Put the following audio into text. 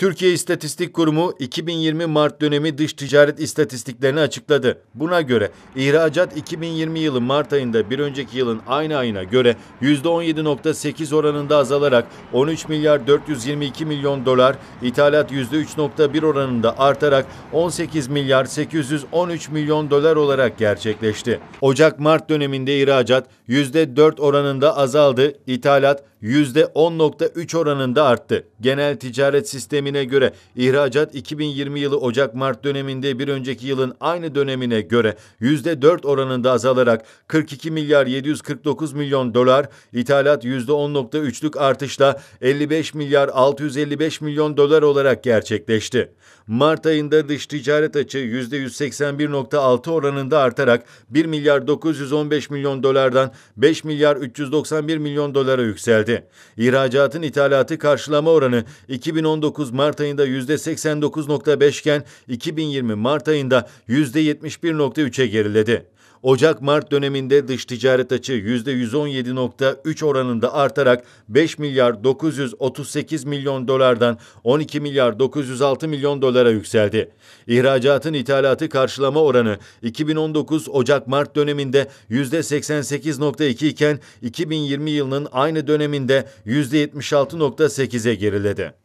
Türkiye İstatistik Kurumu 2020 Mart dönemi dış ticaret istatistiklerini açıkladı. Buna göre ihracat 2020 yılı Mart ayında bir önceki yılın aynı ayına göre %17.8 oranında azalarak 13 milyar 422 milyon dolar, ithalat %3.1 oranında artarak 18 milyar 813 milyon dolar olarak gerçekleşti. Ocak-Mart döneminde ihracat %4 oranında azaldı, ithalat %10.3 oranında arttı. Genel ticaret sistemine göre ihracat 2020 yılı Ocak-Mart döneminde bir önceki yılın aynı dönemine göre %4 oranında azalarak 42 milyar 749 milyon dolar, ithalat %10.3'lük artışla 55 milyar 655 milyon dolar olarak gerçekleşti. Mart ayında dış ticaret açığı %181.6 oranında artarak 1 milyar 915 milyon dolardan 5 milyar 391 milyon dolara yükseldi. İhracatın ithalatı karşılama oranı 2019 Mart ayında %89.5 iken 2020 Mart ayında %71.3'e geriledi. Ocak-Mart döneminde dış ticaret açığı %117.3 oranında artarak 5 milyar 938 milyon dolardan 12 milyar 906 milyon dolara yükseldi. İhracatın ithalatı karşılama oranı 2019 Ocak-Mart döneminde %88.2 iken 2020 yılının aynı döneminde %76.8'e geriledi.